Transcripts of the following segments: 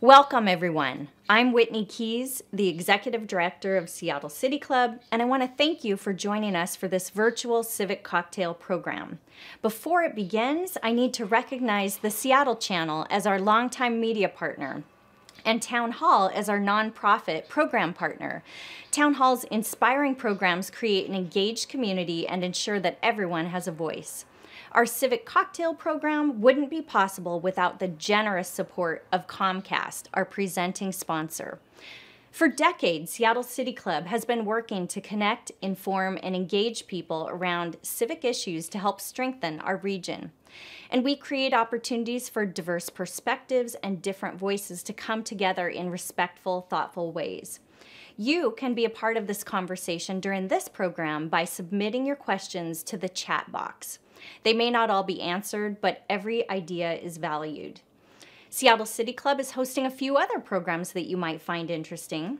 Welcome, everyone. I'm Whitney Keys, the Executive Director of Seattle CityClub, and I want to thank you for joining us for this virtual civic cocktail program. Before it begins, I need to recognize the Seattle Channel as our longtime media partner and Town Hall as our nonprofit program partner. Town Hall's inspiring programs create an engaged community and ensure that everyone has a voice. Our civic cocktail program wouldn't be possible without the generous support of Comcast, our presenting sponsor. For decades, Seattle CityClub has been working to connect, inform, and engage people around civic issues to help strengthen our region. And we create opportunities for diverse perspectives and different voices to come together in respectful, thoughtful ways. You can be a part of this conversation during this program by submitting your questions to the chat box. They may not all be answered, but every idea is valued. Seattle CityClub is hosting a few other programs that you might find interesting.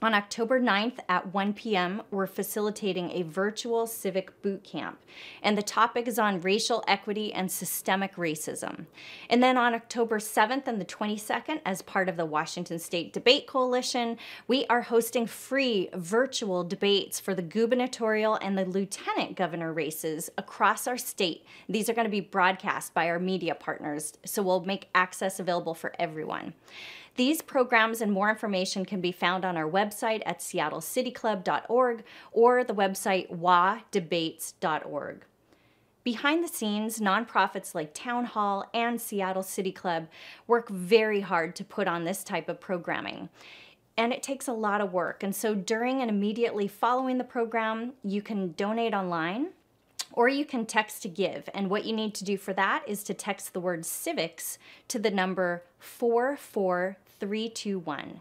On October 9th at 1 p.m., we're facilitating a virtual civic boot camp, and the topic is on racial equity and systemic racism. And then on October 7th and the 22nd, as part of the Washington State Debate Coalition, we are hosting free virtual debates for the gubernatorial and the lieutenant governor races across our state. These are going to be broadcast by our media partners, so we'll make access available for everyone. These programs and more information can be found on our website at seattlecityclub.org or the website wadebates.org. Behind the scenes, nonprofits like Town Hall and Seattle CityClub work very hard to put on this type of programming. And it takes a lot of work. And so during and immediately following the program, you can donate online or you can text to give. And what you need to do for that is to text the word civics to the number 443 321.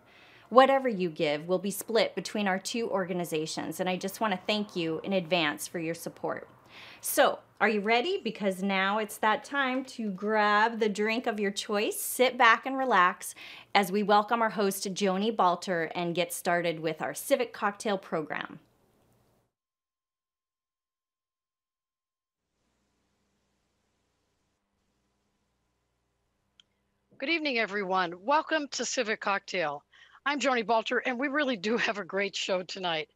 Whatever you give will be split between our two organizations, and I just want to thank you in advance for your support. So, are you ready? Because now it's that time to grab the drink of your choice, sit back and relax as we welcome our host, Joni Balter, and get started with our Civic Cocktail program. Good evening, everyone. Welcome to Civic Cocktail. I'm Joni Balter, and we really do have a great show tonight.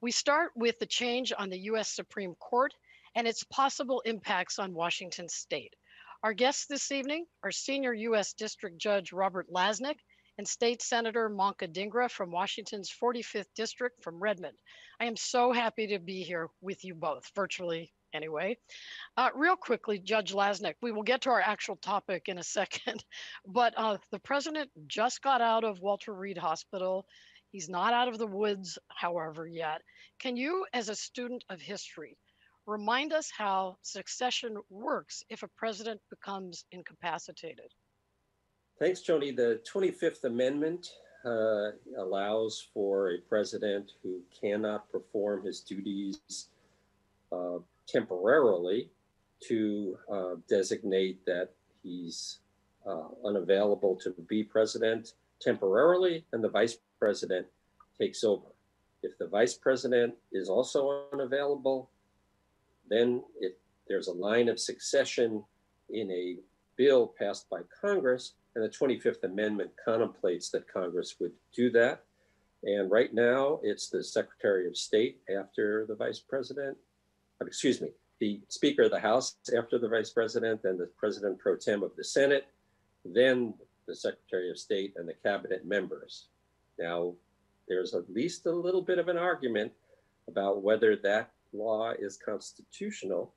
We start with the change on the U.S. Supreme Court and its possible impacts on Washington state. Our guests this evening are Senior U.S. District Judge Robert Lasnik and State Senator Manka Dhingra from Washington's 45th District from Redmond. I am so happy to be here with you both, virtually anyway. Uh, real quickly, Judge Lasnik, we will get to our actual topic in a second, but uh, the president just got out of Walter Reed Hospital. He's not out of the woods, however, yet. Can you, as a student of history, remind us how succession works if a president becomes incapacitated? Thanks, Joni. The 25th Amendment uh, allows for a president who cannot perform his duties uh, temporarily to uh, designate that he's uh, unavailable to be president temporarily and the vice president takes over. If the vice president is also unavailable, then if there's a line of succession in a bill passed by Congress, and the 25th Amendment contemplates that Congress would do that. And right now, it's the Secretary of State after the Vice President, excuse me, the Speaker of the House after the Vice President, then the President pro tem of the Senate, then the Secretary of State and the cabinet members. Now, there's at least a little bit of an argument about whether that law is constitutional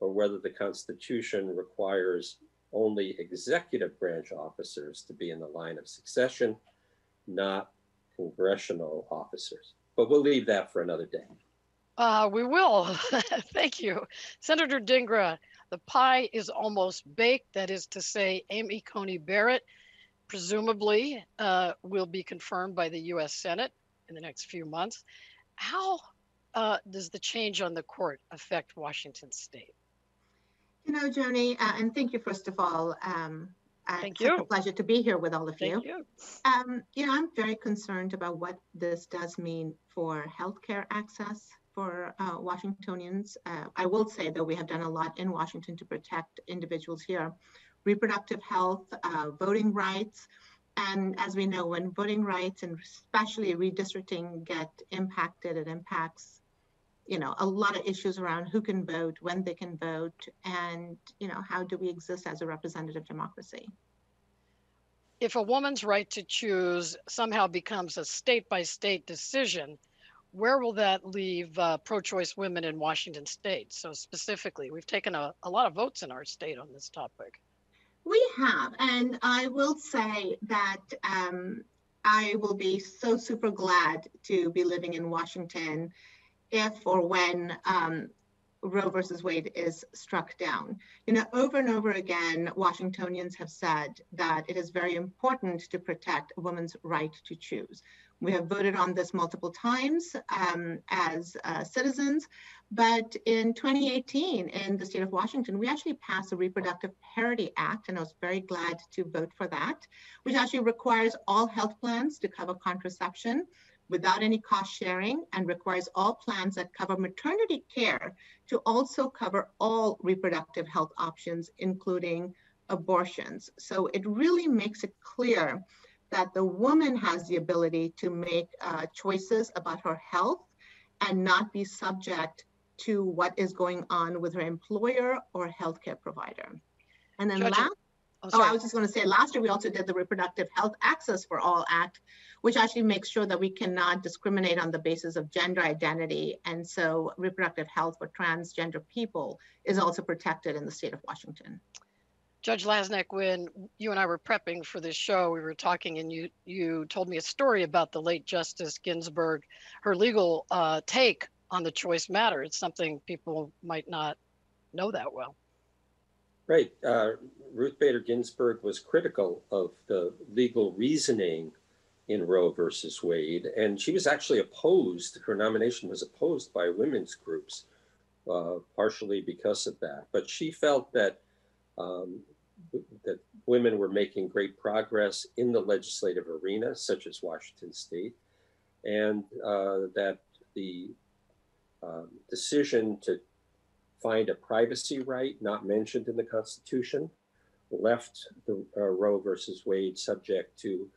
or whether the Constitution requires only executive branch officers to be in the line of succession, not congressional officers. But we'll leave that for another day. Uh, we will. Thank you. Senator Dhingra, the pie is almost baked. That is to say, Amy Coney Barrett presumably uh, will be confirmed by the US Senate in the next few months. How uh, does the change on the court affect Washington state? You know, Joni, uh, and thank you, first of all. Um, Thank you. It's a pleasure to be here with all of Thank you. you. Um, you know, I'm very concerned about what this does mean for healthcare access for uh, Washingtonians. Uh, I will say that we have done a lot in Washington to protect individuals here. Reproductive health, uh, voting rights, And as we know, when voting rights and especially redistricting get impacted, it impacts, you know, a lot of issues around who can vote, when they can vote, and, you know, how do we exist as a representative democracy. If a woman's right to choose somehow becomes a state by state decision, where will that leave uh, pro choice women in Washington state? So, specifically, we've taken a, a lot of votes in our state on this topic. We have, and I will say that um, I will be so super glad to be living in Washington if or when um, Roe versus Wade is struck down. You know, over and over again, Washingtonians have said that it is very important to protect a woman's right to choose. We have voted on this multiple times um, as uh, citizens, but in 2018 in the state of Washington, we actually passed the Reproductive Parity Act, and I was very glad to vote for that, which actually requires all health plans to cover contraception without any cost sharing and requires all plans that cover maternity care to also cover all reproductive health options, including abortions. So it really makes it clear that the woman has the ability to make uh, choices about her health and not be subject to what is going on with her employer or healthcare provider. And then last, oh, oh, I was just going to say, last year we also did the Reproductive Health Access for All Act, which actually makes sure that we cannot discriminate on the basis of gender identity. And so reproductive health for transgender people is also protected in the state of Washington. Judge Lasnik, when you and I were prepping for this show, we were talking, and you you told me a story about the late Justice Ginsburg, her legal uh, take on the choice matter. It's something people might not know that well. Right. Uh, Ruth Bader Ginsburg was critical of the legal reasoning in Roe versus Wade, and she was actually opposed. Her nomination was opposed by women's groups, uh, partially because of that. But she felt that um, that women were making great progress in the legislative arena, such as Washington State, and uh, that the um, decision to find a privacy right not mentioned in the Constitution left the uh, Roe versus Wade subject to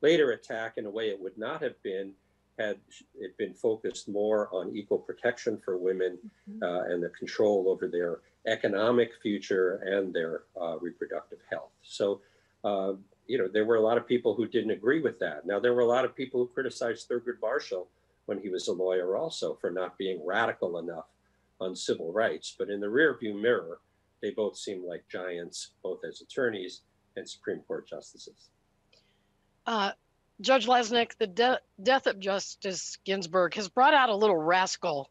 later attack in a way it would not have been had it been focused more on equal protection for women mm-hmm. uh, and the control over their economic future and their uh, reproductive health. So, uh, you know, there were a lot of people who didn't agree with that. Now, there were a lot of people who criticized Thurgood Marshall when he was a lawyer also for not being radical enough on civil rights. But in the rearview mirror, they both seem like giants, both as attorneys and Supreme Court justices. Uh, Judge Lasnik, the de- death of Justice Ginsburg has brought out a little rascal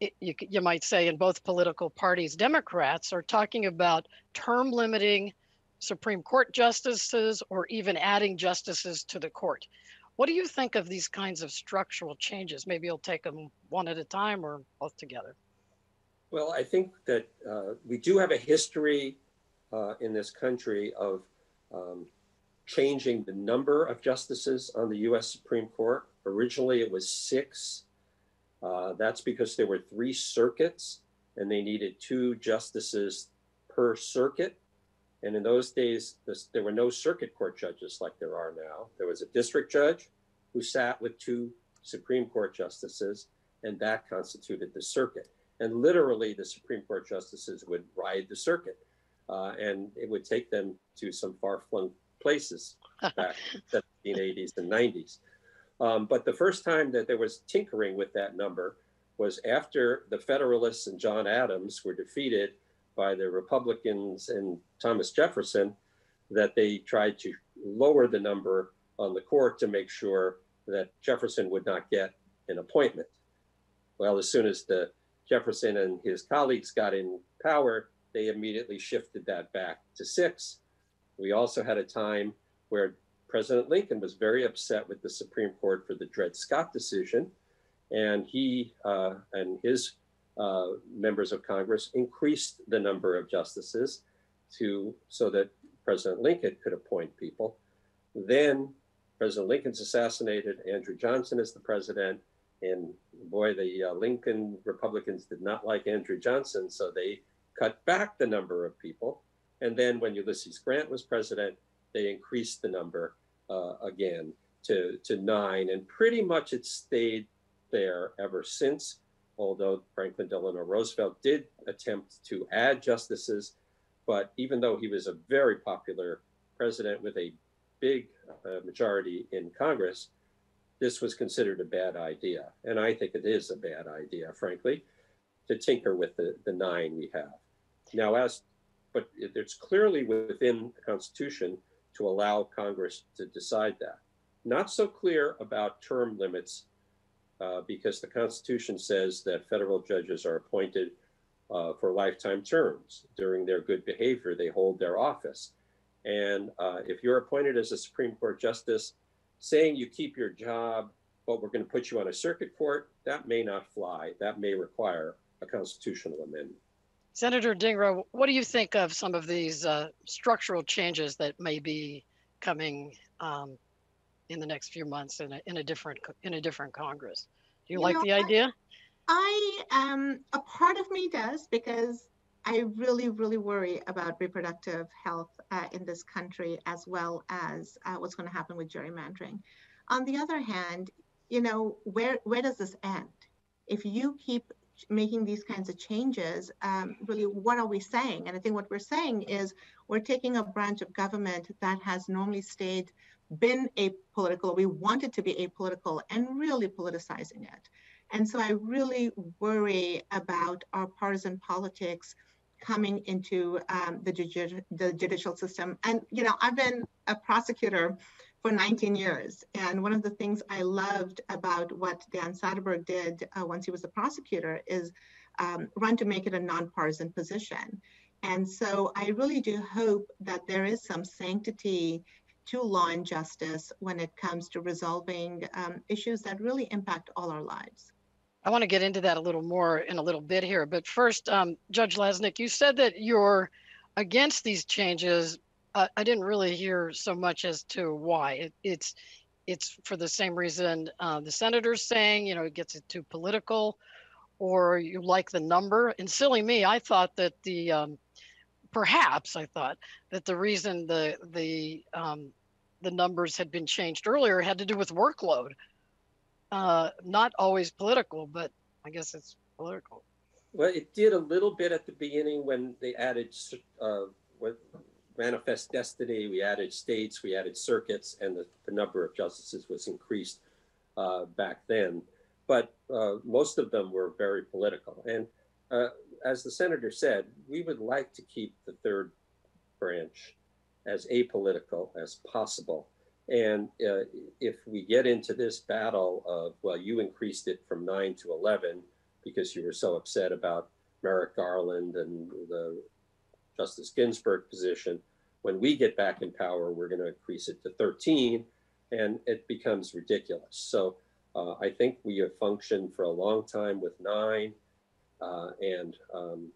you, you might say, in both political parties. Democrats are talking about term limiting Supreme Court justices or even adding justices to the court. What do you think of these kinds of structural changes? Maybe you'll take them one at a time or both together. Well, I think that uh, we do have a history uh, in this country of um, changing the number of justices on the US Supreme Court. Originally, it was six. Uh, that's because there were three circuits and they needed two justices per circuit. And in those days, this, there were no circuit court judges like there are now. There was a district judge who sat with two Supreme Court justices, and that constituted the circuit. And literally, the Supreme Court justices would ride the circuit, uh, and it would take them to some far flung places back in the 1780s and 90s. Um, but the first time that there was tinkering with that number was after the Federalists and John Adams were defeated by the Republicans and Thomas Jefferson, that they tried to lower the number on the court to make sure that Jefferson would not get an appointment. Well, as soon as the Jefferson and his colleagues got in power, they immediately shifted that back to six. We also had a time where President Lincoln was very upset with the Supreme Court for the Dred Scott decision, and he uh, and his uh, members of Congress increased the number of justices to so that President Lincoln could appoint people. Then President Lincoln's assassinated. Andrew Johnson is the president, and boy, the uh, Lincoln Republicans did not like Andrew Johnson, so they cut back the number of people. And then when Ulysses Grant was president, they increased the number uh, again to, to nine. And pretty much it stayed there ever since, although Franklin Delano Roosevelt did attempt to add justices. But even though he was a very popular president with a big uh, majority in Congress, this was considered a bad idea. And I think it is a bad idea, frankly, to tinker with the, the nine we have. Now, as but it's clearly within the Constitution to allow Congress to decide that. Not so clear about term limits uh, because the Constitution says that federal judges are appointed uh, for lifetime terms. During their good behavior, they hold their office. And uh, if you're appointed as a Supreme Court justice, saying you keep your job, but we're going to put you on a circuit court, that may not fly. That may require a constitutional amendment. Senator Dhingra, what do you think of some of these uh, structural changes that may be coming um, in the next few months in a, in a different in a different Congress? Do you, you like know, the idea? I, I um a part of me does because I really really worry about reproductive health uh, in this country as well as uh, what's going to happen with gerrymandering. On the other hand, you know where where does this end? If you keep making these kinds of changes, um, really, what are we saying? And I think what we're saying is we're taking a branch of government that has normally stayed, been apolitical, we want it to be apolitical, and really politicizing it. And so I really worry about our partisan politics coming into um, the, judi- the judicial system. And, you know, I've been a prosecutor for 19 years. And one of the things I loved about what Dan Satterberg did uh, once he was a prosecutor is um, run to make it a nonpartisan position. And so I really do hope that there is some sanctity to law and justice when it comes to resolving um, issues that really impact all our lives. I want to get into that a little more in a little bit here. But first, um, Judge Lasnik, you said that you're against these changes uh, I didn't really hear so much as to why. It, it's it's for the same reason uh, the senator's saying, you know, it gets it too political, or you like the number. And silly me, I thought that the um, perhaps I thought that the reason the the um, the numbers had been changed earlier had to do with workload, uh, not always political, but I guess it's political. Well, it did a little bit at the beginning when they added uh, manifest destiny, we added states, we added circuits, and the, the number of justices was increased uh, back then. But uh, most of them were very political. And uh, as the senator said, we would like to keep the third branch as apolitical as possible. And uh, if we get into this battle of, well, you increased it from nine to 11 because you were so upset about Merrick Garland and the Justice Ginsburg position. When we get back in power, we're going to increase it to 13, and it becomes ridiculous. So uh, I think we have functioned for a long time with nine, uh, and um,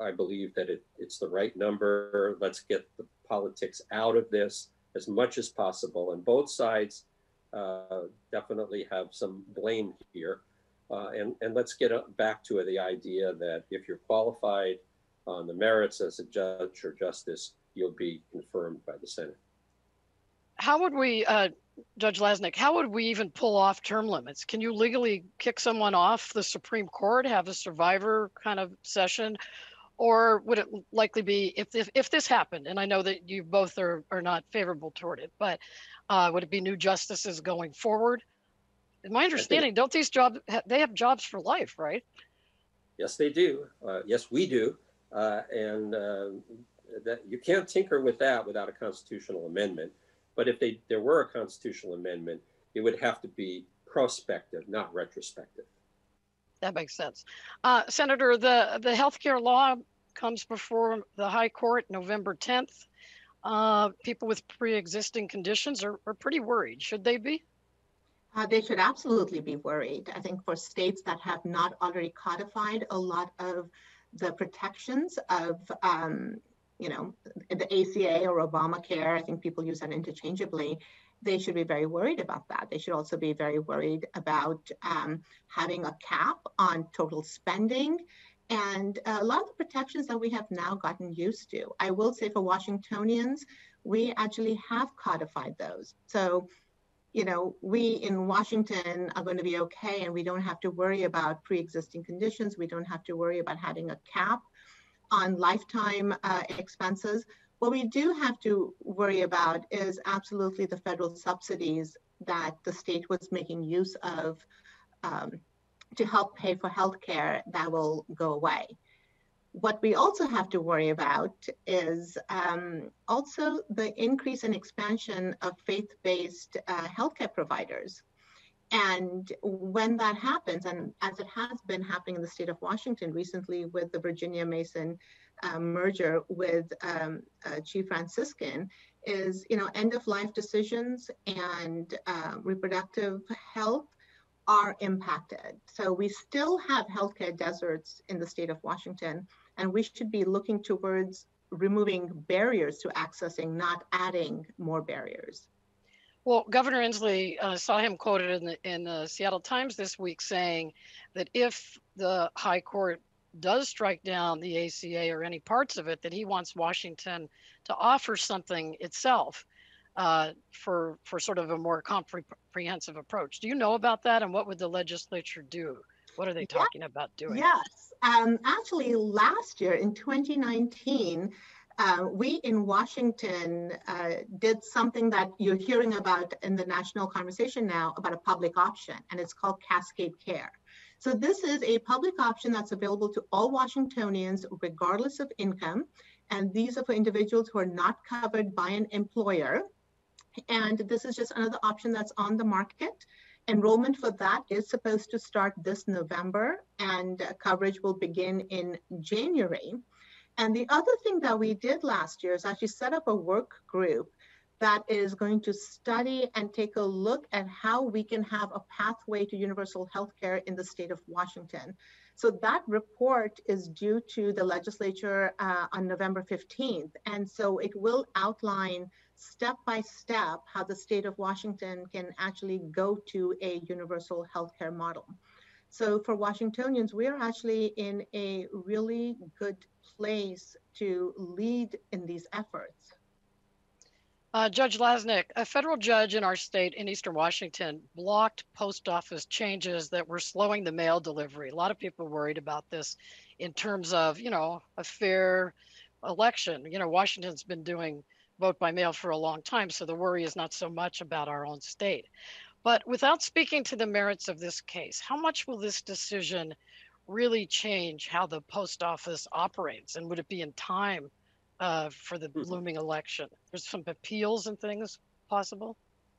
I believe that it, it's the right number. Let's get the politics out of this as much as possible. And both sides uh, definitely have some blame here. Uh, and, and let's get back to the idea that if you're qualified on the merits as a judge or justice, you'll be confirmed by the Senate. How would we, uh, Judge Lasnik, how would we even pull off term limits? Can you legally kick someone off the Supreme Court, have a survivor kind of session? Or would it likely be if, if, if this happened, and I know that you both are, are not favorable toward it, but uh, would it be new justices going forward? In my understanding, don't these jobs, they have jobs for life, right? Yes, they do. Uh, yes, we do. Uh, and uh, that you can't tinker with that without a constitutional amendment. But if they, there were a constitutional amendment, it would have to be prospective, not retrospective. That makes sense. Uh, Senator, the, the healthcare law comes before the High Court November 10th. Uh, people with pre-existing conditions are, are pretty worried. Should they be? Uh, they should absolutely be worried. I think for states that have not already codified a lot of the protections of, um, you know, the ACA or Obamacare, I think people use that interchangeably, they should be very worried about that. They should also be very worried about um, having a cap on total spending And a lot of the protections that we have now gotten used to, I will say for Washingtonians, we actually have codified those. So, you know, we in Washington are going to be okay and we don't have to worry about pre-existing conditions. We don't have to worry about having a cap on lifetime uh, expenses. What we do have to worry about is absolutely the federal subsidies that the state was making use of um, to help pay for healthcare that will go away. What we also have to worry about is um, also the increase and expansion of faith-based uh, healthcare providers. And when that happens, and as it has been happening in the state of Washington recently with the Virginia Mason merger with um, uh, CHI Franciscan, is you know end of life decisions and uh, reproductive health are impacted. So we still have healthcare deserts in the state of Washington, and we should be looking towards removing barriers to accessing, not adding more barriers. Well, Governor Inslee uh, saw him quoted in the in the Seattle Times this week saying that if the High Court does strike down the ACA or any parts of it, that he wants Washington to offer something itself uh, for for sort of a more comprehensive approach. Do you know about that, and what would the legislature do? What are they talking yeah. about doing? Yes, um, actually, last year in 2019. Uh, we in Washington uh, did something that you're hearing about in the national conversation now about a public option, and it's called Cascade Care. So this is a public option that's available to all Washingtonians regardless of income. And these are for individuals who are not covered by an employer. And this is just another option that's on the market. Enrollment for that is supposed to start this November and coverage will begin in January. And the other thing that we did last year is actually set up a work group that is going to study and take a look at how we can have a pathway to universal health care in the state of Washington. So that report is due to the legislature uh, on November 15th. And so it will outline step by step how the state of Washington can actually go to a universal healthcare model. So for Washingtonians, we are actually in a really good place to lead in these efforts. Uh, judge Lasnik, a federal judge in our state in Eastern Washington blocked post office changes that were slowing the mail delivery. A lot of people worried about this in terms of, you know, a fair election. You know, Washington's been doing vote by mail for a long time, so the worry is not so much about our own state. But without speaking to the merits of this case, how much will this decision really change how the post office operates? And would it be in time uh, for the mm-hmm. looming election? There's some appeals and things possible.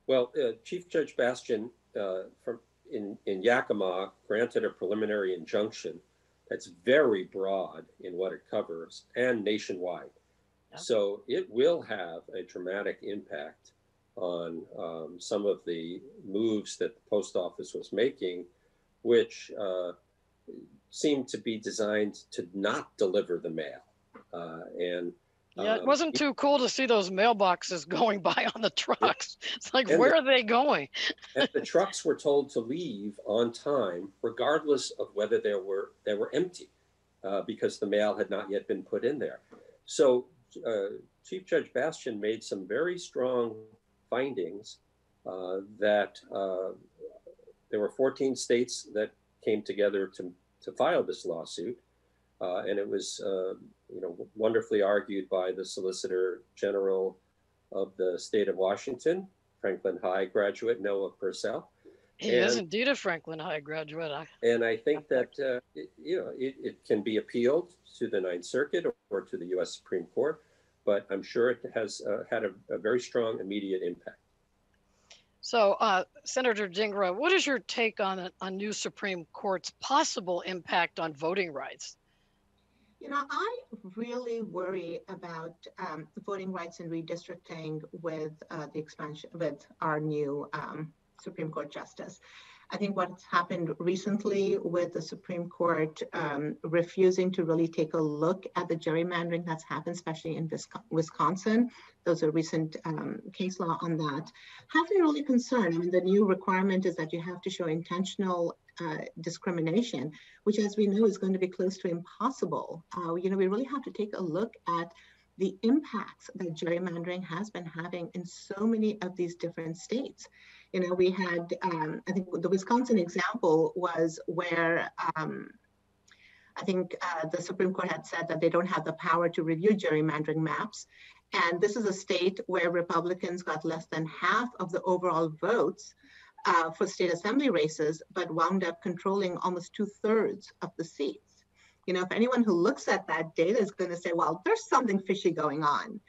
Well, uh, Chief Judge Bastian uh, from in in Yakima granted a preliminary injunction that's very broad in what it covers and nationwide. Yeah. So it will have a dramatic impact on um, some of the moves that the post office was making, which uh, seemed to be designed to not deliver the mail. Uh, and yeah, it um, wasn't too cool to see those mailboxes going by on the trucks. It's like, where the, are they going? and the trucks were told to leave on time, regardless of whether they were they were empty, uh, because the mail had not yet been put in there. So uh, Chief Judge Bastian made some very strong findings uh, that uh, there were 14 states that came together to to file this lawsuit, uh, and it was uh, you know, wonderfully argued by the Solicitor General of the state of Washington, Franklin High graduate Noah Purcell. He and, is indeed a Franklin High graduate. I, and I think that uh, it, you know it, it, can be appealed to the Ninth Circuit or, or, to the U.S. Supreme Court, but I'm sure it has uh, had a, a, very strong immediate impact. So, uh, Senator Dhingra, what is your take on a new Supreme Court's possible impact on voting rights? You know, I really worry about um, voting rights and redistricting with uh, the expansion, with our new um, Supreme Court justice. I think what's happened recently with the Supreme Court um, refusing to really take a look at the gerrymandering that's happened, especially in Wisconsin. Those are recent um, case law on that. Have me really concerned. I mean, the new requirement is that you have to show intentional uh, discrimination, which, as we know, is going to be close to impossible. Uh, you know, we really have to take a look at the impacts that gerrymandering has been having in so many of these different states. You know, we had, um, I think the Wisconsin example was where um, I think uh, the Supreme Court had said that they don't have the power to review gerrymandering maps. And this is a state where Republicans got less than half of the overall votes uh, for state assembly races, but wound up controlling almost two thirds of the seats you know, if anyone who looks at that data is going to say, well, there's something fishy going on.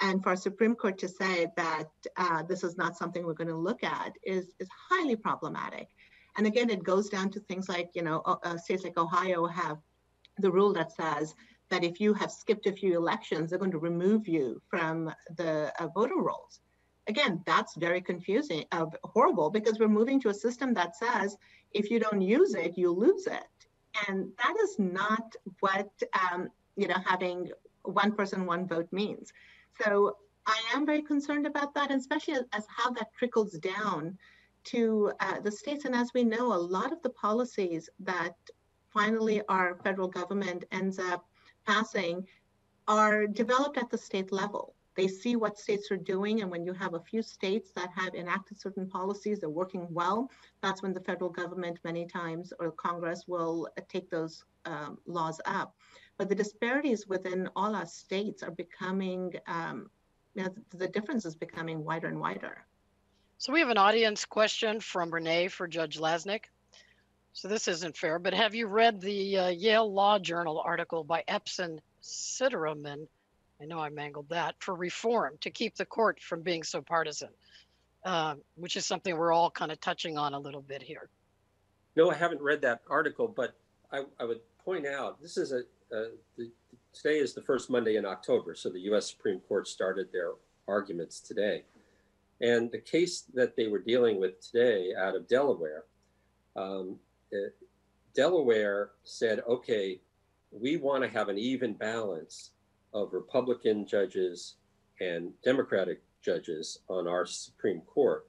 And for Supreme Court to say that uh, this is not something we're going to look at is, is highly problematic. And again, it goes down to things like, you know, uh, states like Ohio have the rule that says that if you have skipped a few elections, they're going to remove you from the uh, voter rolls. Again, that's very confusing, uh, horrible, because we're moving to a system that says if you don't use it, you lose it. And that is not what, um, you know, having one person, one vote means. So I am very concerned about that, and especially as, as how that trickles down to uh, the states. And as we know, a lot of the policies that finally our federal government ends up passing are developed at the state level. They see what states are doing, and when you have a few states that have enacted certain policies, they're working well, that's when the federal government, many times, or Congress will take those um, laws up. But the disparities within all our states are becoming, um, you know, the difference is becoming wider and wider. So we have an audience question from Renee for Judge Lasnik. So this isn't fair, but have you read the uh, Yale Law Journal article by Epson Sitterman I know I mangled that, for reform to keep the court from being so partisan, uh, which is something we're all kind of touching on a little bit here. No, I haven't read that article, but I, I would point out this is a, the, today is the first Monday in October, so the U.S. Supreme Court started their arguments today. And the case that they were dealing with today out of Delaware, um, uh, Delaware said, okay, we want to have an even balance of Republican judges and Democratic judges on our Supreme Court.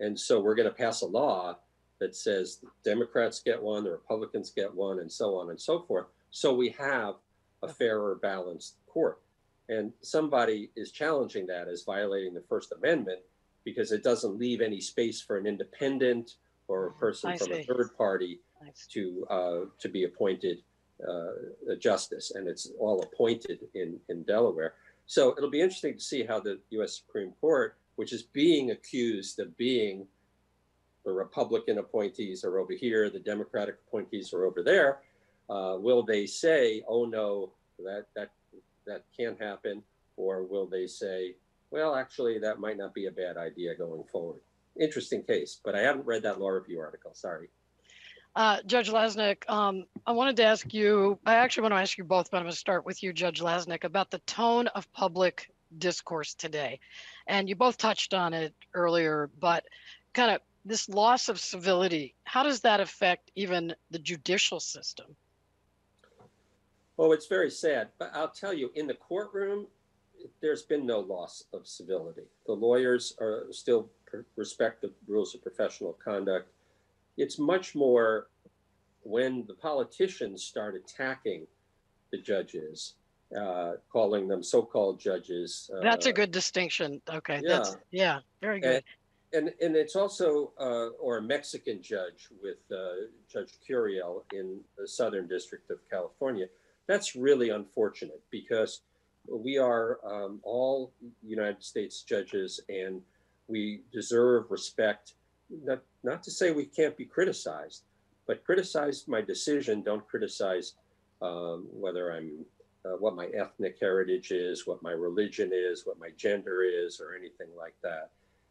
And so we're going to pass a law that says the Democrats get one, the Republicans get one, and so on and so forth. So we have a fairer, balanced court. And somebody is challenging that as violating the First Amendment because it doesn't leave any space for an independent or a person I from see. a third party to uh, to be appointed uh, justice, and it's all appointed in, in Delaware. So it'll be interesting to see how the U.S. Supreme Court, which is being accused of being the Republican appointees are over here, the Democratic appointees are over there, uh, will they say, "Oh no, that that that can't happen," or will they say, "Well, actually, that might not be a bad idea going forward"? Interesting case, but I haven't read that law review article. Sorry. Uh, Judge Lasnik, um, I wanted to ask you, I actually want to ask you both, but I'm going to start with you, Judge Lasnik, about the tone of public discourse today. And you both touched on it earlier, but kind of this loss of civility, how does that affect even the judicial system? Oh, it's very sad. But I'll tell you, in the courtroom, there's been no loss of civility. The lawyers are still respect the rules of professional conduct it's much more when the politicians start attacking the judges, uh, calling them so-called judges. Uh, that's a good distinction. Okay. Yeah. That's, yeah. Very good. And, and, and it's also, uh, or a Mexican judge with uh, Judge Curiel in the Southern District of California. That's really unfortunate because we are um, all United States judges and we deserve respect not, not to say we can't be criticized, but criticize my decision. Don't criticize um, whether I'm, uh, what my ethnic heritage is, what my religion is, what my gender is, or anything like that.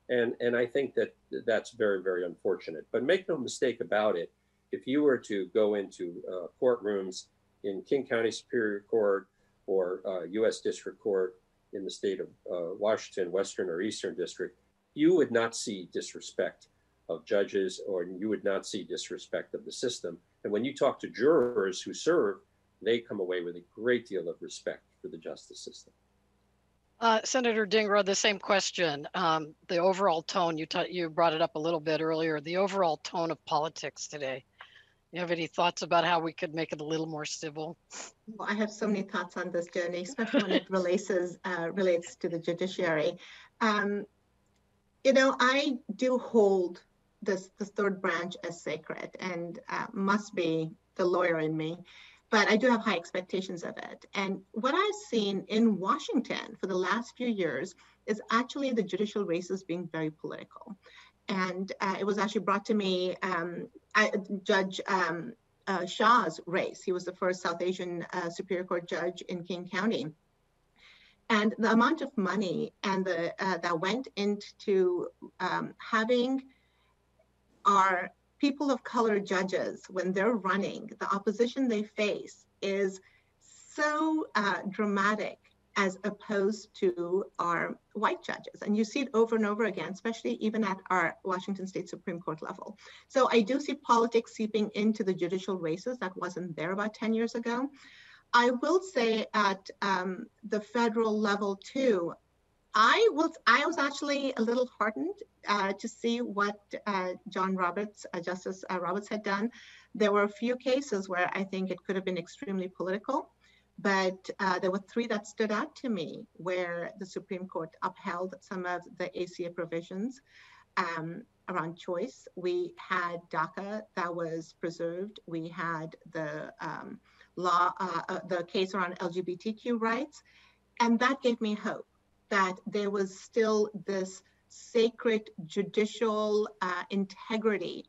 And, and I think that that's very, very unfortunate. But make no mistake about it. If you were to go into uh, courtrooms in King County Superior Court or uh, U.S. District Court in the state of uh, Washington, Western or Eastern District, you would not see disrespect of judges, or you would not see disrespect of the system. And when you talk to jurors who serve, they come away with a great deal of respect for the justice system. Uh, Senator Dhingra, the same question. Um, the overall tone, you, you brought it up a little bit earlier, the overall tone of politics today. You have any thoughts about how we could make it a little more civil? Well, I have so many thoughts on this journey, especially when it relates, uh, relates to the judiciary. Um, you know, I do hold this the third branch as sacred and uh, must be the lawyer in me but I do have high expectations of it. And what I've seen in Washington for the last few years is actually the judicial races being very political. And uh, it was actually brought to me, um, I, Judge um, uh, Shah's race. He was the first South Asian uh, Superior Court judge in King County. And the amount of money and the uh, that went into um, having our people of color judges, when they're running, the opposition they face is so uh, dramatic as opposed to our white judges. And you see it over and over again, especially even at our Washington State Supreme Court level. So I do see politics seeping into the judicial races that wasn't there about 10 years ago. I will say at um, the federal level too, I was I was actually a little heartened uh, to see what uh, John Roberts, uh, Justice uh, Roberts, had done. There were a few cases where I think it could have been extremely political, but uh, there were three that stood out to me where the Supreme Court upheld some of the ACA provisions um, around choice. We had DACA that was preserved. We had the um, law, uh, the case around LGBTQ rights, and that gave me hope that there was still this sacred judicial uh, integrity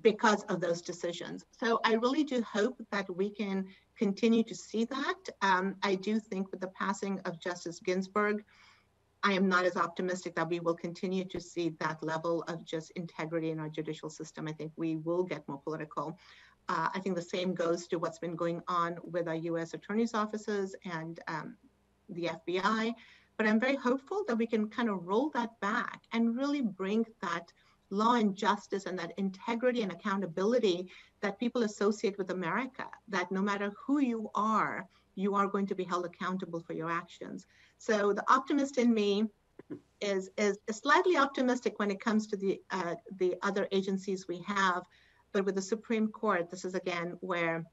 because of those decisions. So I really do hope that we can continue to see that. Um, I do think with the passing of Justice Ginsburg, I am not as optimistic that we will continue to see that level of just integrity in our judicial system. I think we will get more political. Uh, I think the same goes to what's been going on with our US attorney's offices and um, the FBI. But I'm very hopeful that we can kind of roll that back and really bring that law and justice and that integrity and accountability that people associate with America, that no matter who you are, you are going to be held accountable for your actions. So the optimist in me is, is, slightly optimistic when it comes to the, uh, the other agencies we have. But with the Supreme Court, this is again where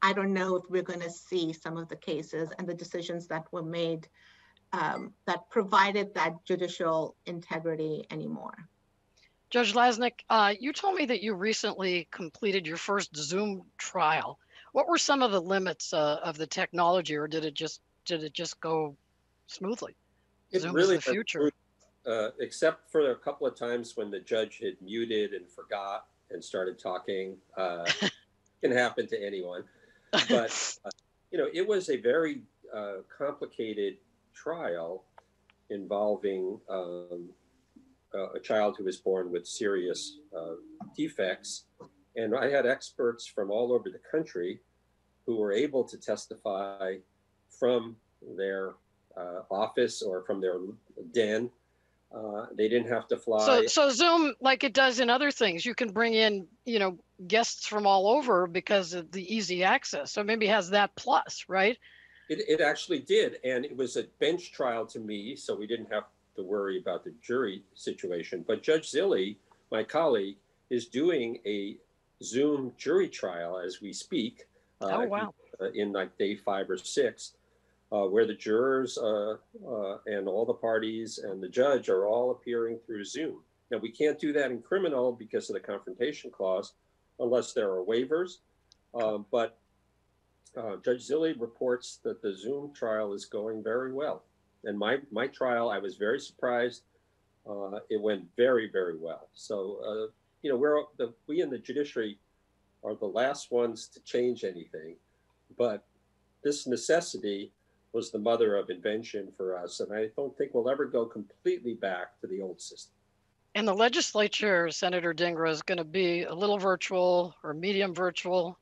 I don't know if we're going to see some of the cases and the decisions that were made um, that provided that judicial integrity anymore. Judge Lasnik, uh, you told me that you recently completed your first Zoom trial. What were some of the limits uh, of the technology, or did it just did it just go smoothly? It Zoom really the future. Uh, except for a couple of times when the judge had muted and forgot and started talking. Uh, can happen to anyone, but uh, you know it was a very uh, complicated trial involving um, a child who was born with serious uh, defects. And I had experts from all over the country who were able to testify from their uh, office or from their den. Uh, they didn't have to fly. So, so Zoom, like it does in other things, you can bring in, you know, guests from all over because of the easy access. So maybe has that plus, right? It, it actually did. And it was a bench trial to me, so we didn't have to worry about the jury situation. But Judge Zilly, my colleague, is doing a Zoom jury trial as we speak. Uh, oh, wow. Uh, in like day five or six, uh, where the jurors uh, uh, and all the parties and the judge are all appearing through Zoom. Now, we can't do that in criminal because of the confrontation clause unless there are waivers. Um, but uh, Judge Zilly reports that the Zoom trial is going very well. And my, my trial, I was very surprised. Uh, it went very, very well. So, uh, you know, we're the, we in the judiciary are the last ones to change anything. But this necessity was the mother of invention for us. And I don't think we'll ever go completely back to the old system. And the legislature, Senator Dhingra, is going to be a little virtual or medium virtual.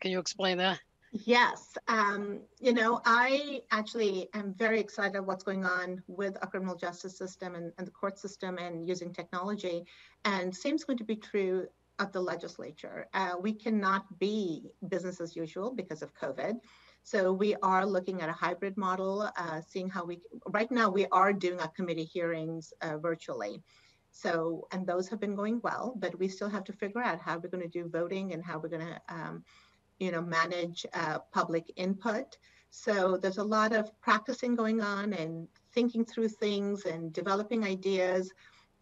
Can you explain that? Yes, um, you know, I actually am very excited about what's going on with our criminal justice system and, and the court system and using technology. And same is going to be true of the legislature. Uh, we cannot be business as usual because of COVID. So we are looking at a hybrid model, uh, seeing how we, right now we are doing our committee hearings uh, virtually. So, and those have been going well, but we still have to figure out how we're going to do voting and how we're going to, um, you know, manage uh, public input. So there's a lot of practicing going on and thinking through things and developing ideas,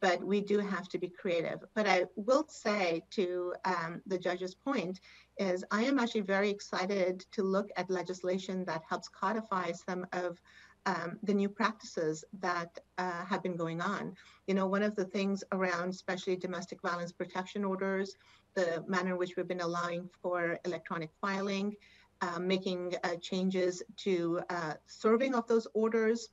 but we do have to be creative. But I will say to um, the judge's point is I am actually very excited to look at legislation that helps codify some of um, the new practices that uh, have been going on. You know, one of the things around especially domestic violence protection orders, the manner in which we've been allowing for electronic filing, uh, making uh, changes to uh, serving of those orders.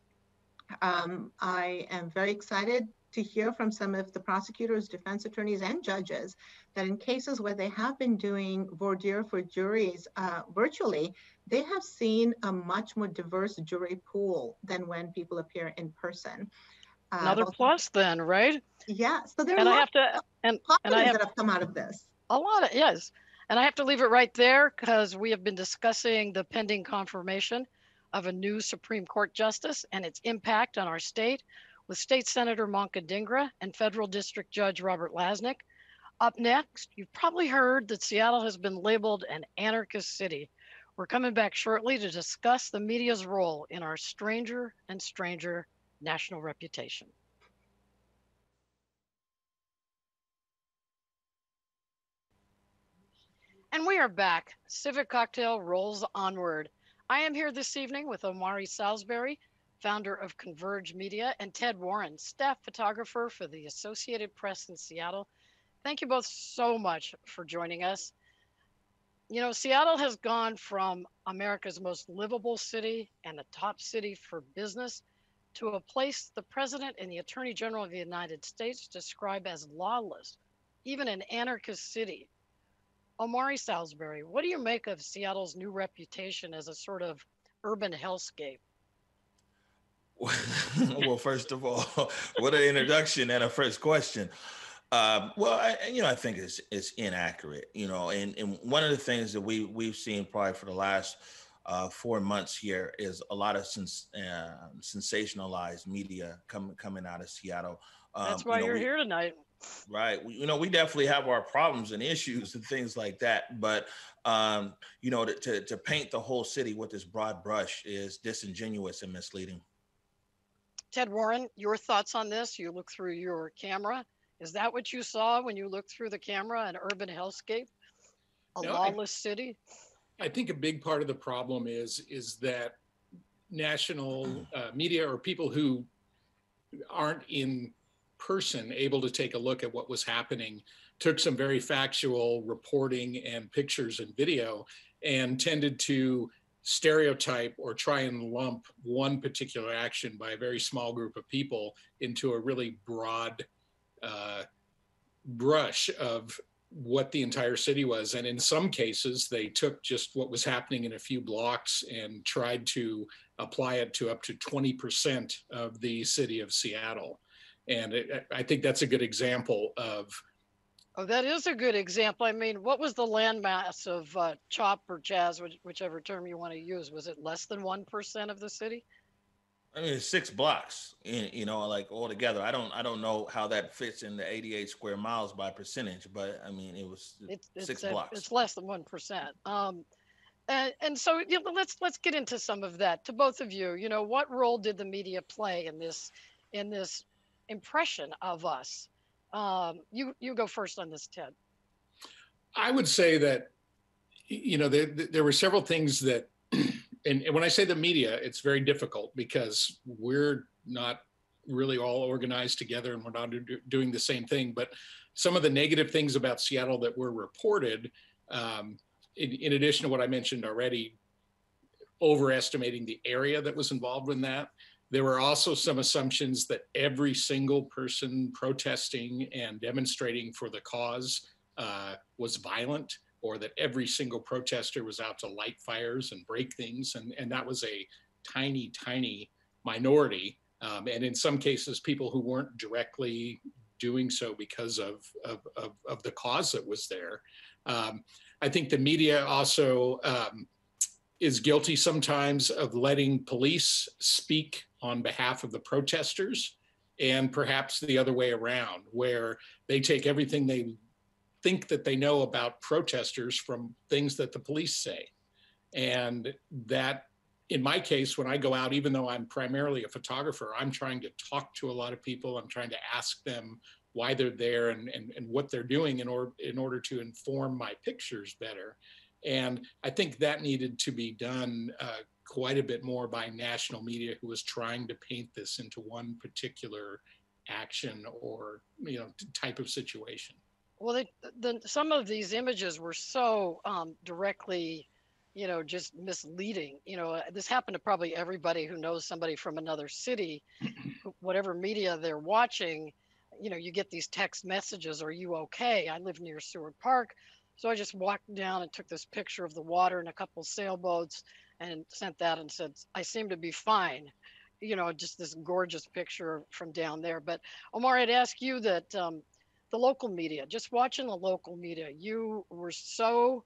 Um, I am very excited to hear from some of the prosecutors, defense attorneys, and judges that in cases where they have been doing voir dire for juries uh, virtually, they have seen a much more diverse jury pool than when people appear in person. Uh, Another plus, then, right? Yeah. So there and I have to and, and I have, that have come out of this. A lot of yes, and I have to leave it right there because we have been discussing the pending confirmation of a new Supreme Court justice and its impact on our state with State Senator Manka Dhingra and Federal District Judge Robert Lasnik. Up next, you've probably heard that Seattle has been labeled an anarchist city. We're coming back shortly to discuss the media's role in our stranger and stranger national reputation. And we are back. Civic Cocktail rolls onward. I am here this evening with Omari Salisbury, founder of Converge Media, and Ted Warren, staff photographer for the Associated Press in Seattle. Thank you both so much for joining us. You know, Seattle has gone from America's most livable city and a top city for business to a place the president and the attorney general of the United States describe as lawless, even an anarchist city. Omari Salisbury, what do you make of Seattle's new reputation as a sort of urban hellscape? well, first of all, what an introduction and a first question. Um, well, I, you know, I think it's it's inaccurate. You know, and, and one of the things that we we've seen probably for the last uh, four months here is a lot of sens- uh, sensationalized media coming coming out of Seattle. Um, That's why you are here tonight. Right. We, you know, we definitely have our problems and issues and things like that. But, um, you know, to, to, to paint the whole city with this broad brush is disingenuous and misleading. Ted Warren, your thoughts on this? You look through your camera. Is that what you saw when you looked through the camera? An urban hellscape, a no, lawless I, city. I think a big part of the problem is is that national uh, media or people who aren't in person able to take a look at what was happening took some very factual reporting and pictures and video and tended to stereotype or try and lump one particular action by a very small group of people into a really broad uh, brush of what the entire city was. And in some cases, they took just what was happening in a few blocks and tried to apply it to up to 20% of the city of Seattle. And it, I think that's a good example of. Oh, that is a good example. I mean, what was the landmass of uh, CHOP or CHAZ, which, whichever term you want to use? Was it less than 1% of the city? I mean, it's six blocks, in, you know, like all together. I don't, I don't know how that fits in the 88 square miles by percentage, but I mean, it was it's, six it's blocks. A, it's less than one percent. Um, and, and so you know, let's let's get into some of that. To both of you, you know, what role did the media play in this in this impression of us? Um, you you go first on this, Ted. I would say that, you know, there there were several things that and, and when I say the media, it's very difficult because we're not really all organized together and we're not do, doing the same thing. But some of the negative things about Seattle that were reported, um, in, in, addition to what I mentioned already, overestimating the area that was involved in that. There were also some assumptions that every single person protesting and demonstrating for the cause uh, was violent or that every single protester was out to light fires and break things. And, and that was a tiny, tiny minority. Um, and in some cases, people who weren't directly doing so because of, of, of, of the cause that was there. Um, I think the media also um, is guilty sometimes of letting police speak on behalf of the protesters and perhaps the other way around, where they take everything they think that they know about protesters from things that the police say. And that, in my case, when I go out, even though I'm primarily a photographer, I'm trying to talk to a lot of people. I'm trying to ask them why they're there and, and, and what they're doing in order in order to inform my pictures better. And I think that needed to be done uh, quite a bit more by national media who was trying to paint this into one particular action or you know type of situation. Well, they, the, some of these images were so um, directly, you know, just misleading. You know, this happened to probably everybody who knows somebody from another city, whatever media they're watching. You know, you get these text messages, "Are you okay?" I live near Seward Park, so I just walked down and took this picture of the water and a couple sailboats and sent that and said, I seem to be fine. You know, just this gorgeous picture from down there. But Omar, I'd ask you that um, the local media, just watching the local media, you were so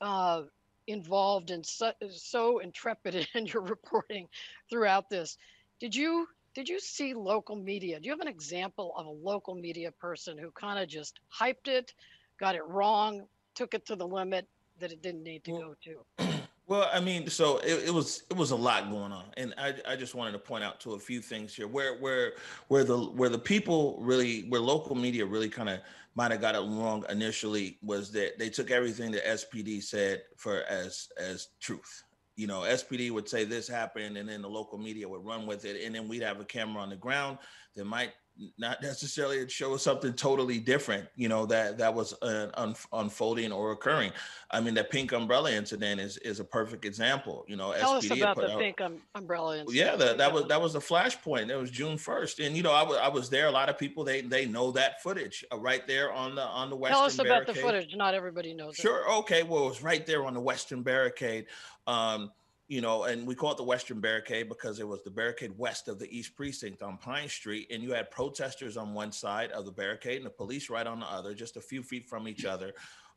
uh, involved and so, so intrepid in your reporting throughout this. Did you did you see local media? Do you have an example of a local media person who kind of just hyped it, got it wrong, took it to the limit that it didn't need to well, go to? Well, I mean, so it, it, was it was a lot going on, and I, I just wanted to point out to a few things here where where where the where the people really where local media really kind of might have got it wrong initially was that they took everything that SPD said for as as truth. You know, SPD would say this happened, and then the local media would run with it, and then we'd have a camera on the ground that might not necessarily show something totally different, you know, that that was uh, un- unfolding or occurring. I mean, that pink umbrella incident is is a perfect example. You know, tell SPD us about the out, pink um, umbrella incident. Yeah, the, that was that was the flashpoint. It was June first, and you know, I was I was there. A lot of people they they know that footage uh, right there on the on the western. Tell us about barricade. the footage. Not everybody knows. Sure. It. Okay. Well, it was right there on the western barricade. Um, you know, and we call it the Western Barricade because it was the barricade west of the East Precinct on Pine Street. And you had protesters on one side of the barricade and the police right on the other, just a few feet from each other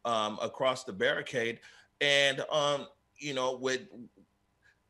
um, across the barricade. And, um, you know, with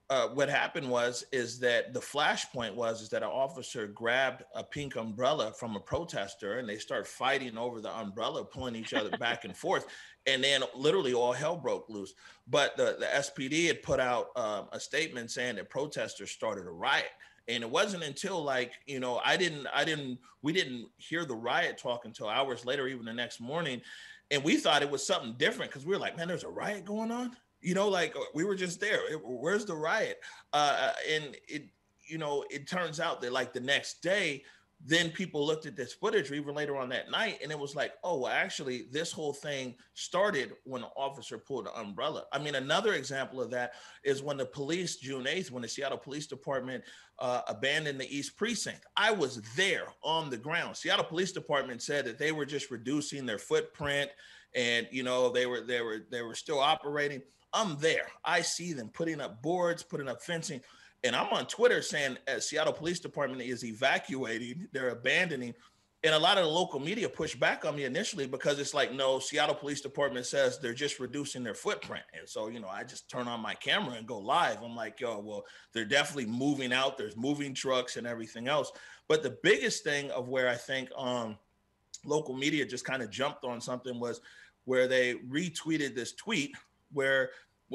uh, what happened was is that the flashpoint was is that an officer grabbed a pink umbrella from a protester and they start fighting over the umbrella pulling each other back and forth and then literally all hell broke loose. But the, the spd had put out um, a statement saying that protesters started a riot. And it wasn't until like you know i didn't i didn't we didn't hear the riot talk until hours later even the next morning and we thought it was something different because we were like man there's a riot going on you know like uh, we were just there. It, where's the riot? Uh, uh, and it you know it turns out that like the next day then people looked at this footage even later on that night and it was like oh well actually this whole thing started when an officer pulled an umbrella. I mean another example of that is when the police june 8th when the seattle police department uh, abandoned the east precinct. I was there on the ground. Seattle police department said that they were just reducing their footprint and you know they were they were they were still operating I'm there. I see them putting up boards, putting up fencing. And I'm on Twitter saying as Seattle Police Department is evacuating, they're abandoning. And a lot of the local media pushed back on me initially because it's like, no, Seattle Police Department says they're just reducing their footprint. And so, you know, I just turn on my camera and go live. I'm like, yo, well, they're definitely moving out. There's moving trucks and everything else. But the biggest thing of where I think um, local media just kind of jumped on something was where they retweeted this tweet where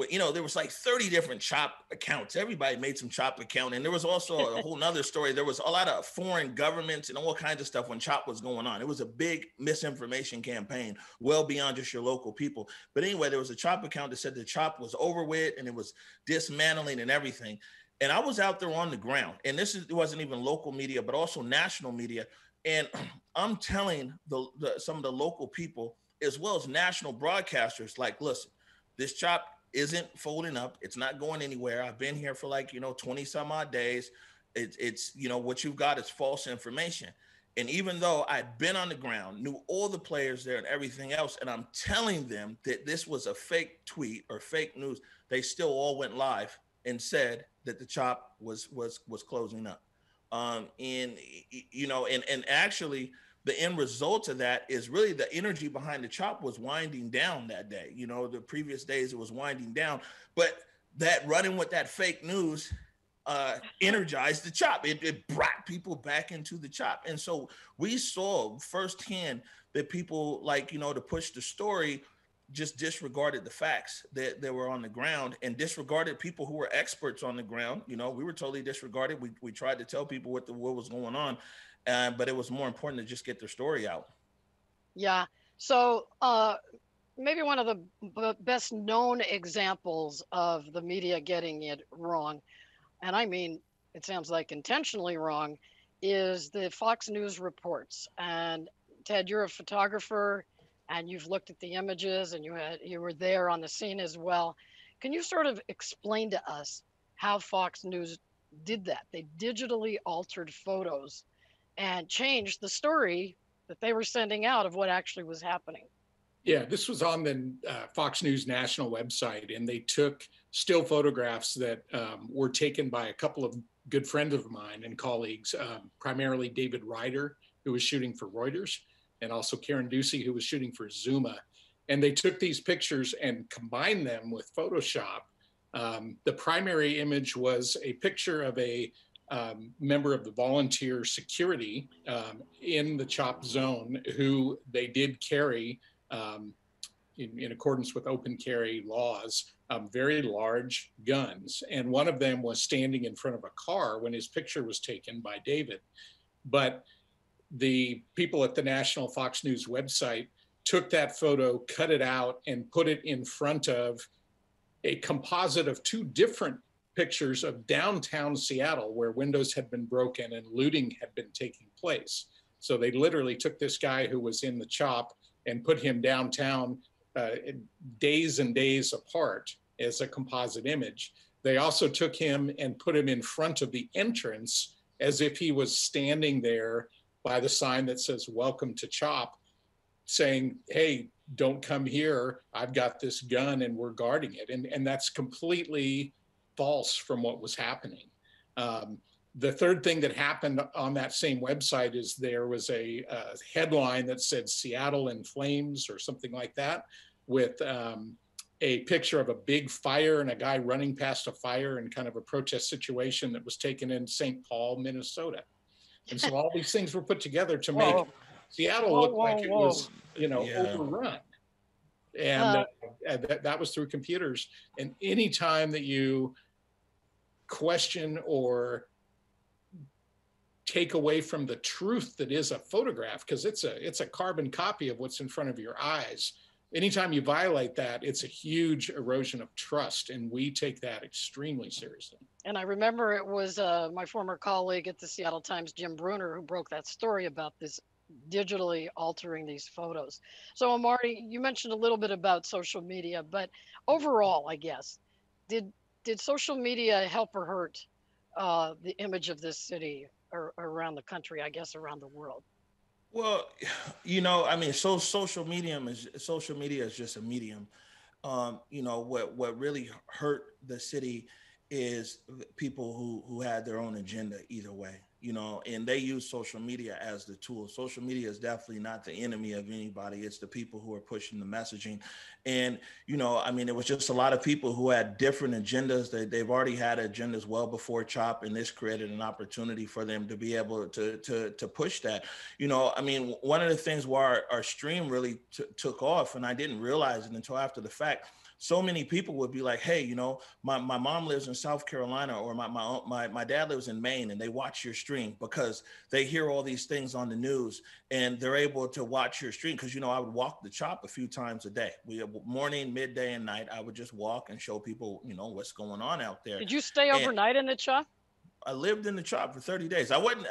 you know, there was like 30 different chop accounts. Everybody made some chop account. And there was also a whole nother story. There was a lot of foreign governments and all kinds of stuff when chop was going on. It was a big misinformation campaign, well beyond just your local people. But anyway, there was a chop account that said the chop was over with and it was dismantling and everything. And I was out there on the ground, and this is, it wasn't even local media, but also national media. And I'm telling the, the some of the local people, as well as national broadcasters, like, listen, this chop isn't folding up. It's not going anywhere. I've been here for like, you know, 20 some odd days. It's, it's, you know, what you've got is false information. And even though I'd been on the ground, knew all the players there and everything else, and I'm telling them that this was a fake tweet or fake news, they still all went live and said that the chop was was was closing up. Um, and you know, and and actually, the end result of that is really the energy behind the chop was winding down that day. You know, the previous days it was winding down, but that running with that fake news uh, energized the chop. It, it brought people back into the chop. And so we saw firsthand that people like, you know, to push the story just disregarded the facts that, that were on the ground and disregarded people who were experts on the ground. You know, we were totally disregarded. We, we tried to tell people what the what was going on, uh, but it was more important to just get their story out. Yeah. So uh, maybe one of the b- best known examples of the media getting it wrong, and I mean it sounds like intentionally wrong, is the Fox News reports. And Ted, you're a photographer and you've looked at the images and you had you were there on the scene as well. Can you sort of explain to us how Fox News did that? They digitally altered photos and changed the story that they were sending out of what actually was happening. Yeah, this was on the uh, Fox News national website, and they took still photographs that um, were taken by a couple of good friends of mine and colleagues, um, primarily David Ryder, who was shooting for Reuters, and also Karen Ducey, who was shooting for Zuma. And they took these pictures and combined them with Photoshop. Um, the primary image was a picture of a um, member of the volunteer security um, in the CHOP zone who they did carry um, in, in, accordance with open carry laws, um, very large guns. And one of them was standing in front of a car when his picture was taken by David. But the people at the National Fox News website took that photo, cut it out, and put it in front of a composite of two different pictures of downtown Seattle where windows had been broken and looting had been taking place. So they literally took this guy who was in the chop and put him downtown uh, days and days apart as a composite image. They also took him and put him in front of the entrance as if he was standing there by the sign that says welcome to chop saying hey don't come here i've got this gun and we're guarding it and, and that's completely false from what was happening um, the third thing that happened on that same website is there was a, a headline that said seattle in flames or something like that with um, a picture of a big fire and a guy running past a fire and kind of a protest situation that was taken in st paul minnesota and so all these things were put together to make whoa. Seattle whoa, look whoa, like it was, you know, yeah. overrun. And uh, uh, that, that was through computers. And anytime that you question or take away from the truth that is a photograph, because it's a it's a carbon copy of what's in front of your eyes, anytime you violate that, it's a huge erosion of trust, and we take that extremely seriously. And I remember it was uh, my former colleague at the Seattle Times, Jim Brunner, who broke that story about this digitally altering these photos. So, Omari, you mentioned a little bit about social media, but overall, I guess, did did social media help or hurt uh, the image of this city or, or around the country? I guess around the world. Well, you know, I mean, so social medium is social media is just a medium. Um, you know, what what really hurt the city is people who who had their own agenda either way you know and they use social media as the tool. Social media is definitely not the enemy of anybody. It's the people who are pushing the messaging. And you know i mean it was just a lot of people who had different agendas. They, they've already had agendas well before chop and this created an opportunity for them to be able to to to push that. You know i mean one of the things where our, our stream really t- took off and i didn't realize it until after the fact so many people would be like, hey, you know, my, my mom lives in South Carolina or my, my, my, my dad lives in Maine and they watch your stream because they hear all these things on the news and they're able to watch your stream. Cause, you know, I would walk the chop a few times a day. We morning, midday, and night. I would just walk and show people, you know, what's going on out there. Did you stay overnight and, in the chop? I lived in the chop for 30 days. I wasn't,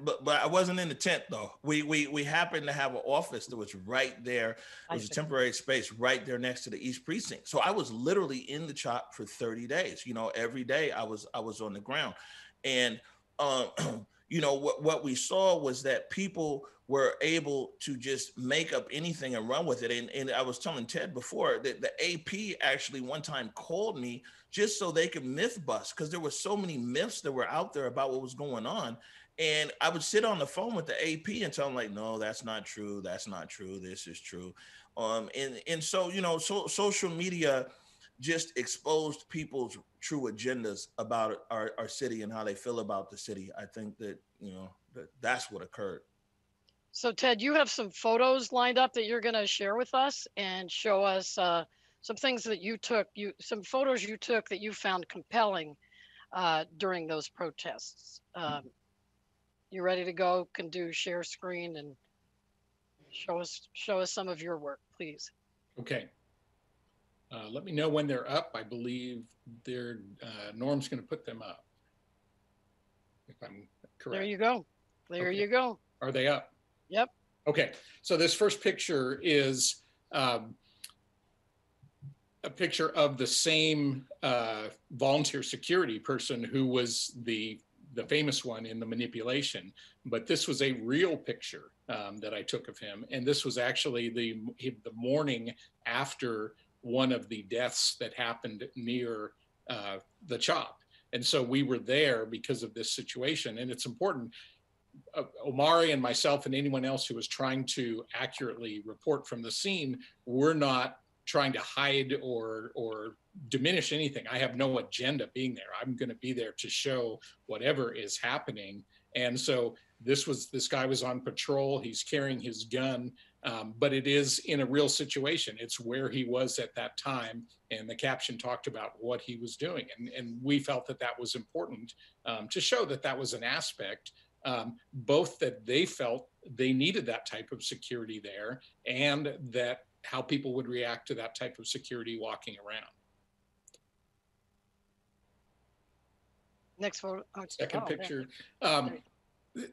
but but I wasn't in the tent though. We we we happened to have an office that was right there. It was a temporary space right there next to the East Precinct. So I was literally in the chop for 30 days. You know, every day I was I was on the ground, and um, you know what what we saw was that people were able to just make up anything and run with it. And, and I was telling Ted before that the AP actually one time called me just so they could myth bust because there were so many myths that were out there about what was going on. And I would sit on the phone with the AP and tell them like, no, that's not true. That's not true. This is true. Um, and and so you know, so social media just exposed people's true agendas about our, our city and how they feel about the city. I think that, you know, that that's what occurred. So Ted, you have some photos lined up that you're going to share with us and show us uh, some things that you took, you some photos you took that you found compelling uh, during those protests. Um, you ready to go? Can do share screen and show us show us some of your work, please. Okay. Uh, let me know when they're up. I believe they're, uh, Norm's going to put them up. If I'm correct. There you go. There Okay. you go. Are they up? Yep. Okay, so this first picture is um, a picture of the same uh, volunteer security person who was the the famous one in the manipulation. But this was a real picture um, that I took of him, and this was actually the the morning after one of the deaths that happened near uh, the chop. And so we were there because of this situation, and it's important uh, Omari and myself and anyone else who was trying to accurately report from the scene, we're not trying to hide or or diminish anything. I have no agenda being there. I'm going to be there to show whatever is happening. And so this was this guy was on patrol. He's carrying his gun, um, but it is in a real situation. It's where he was at that time, and the caption talked about what he was doing, and and we felt that that was important um, to show that that was an aspect um, both that they felt they needed that type of security there and that how people would react to that type of security walking around. Next photo. oh, Second oh, picture. Um,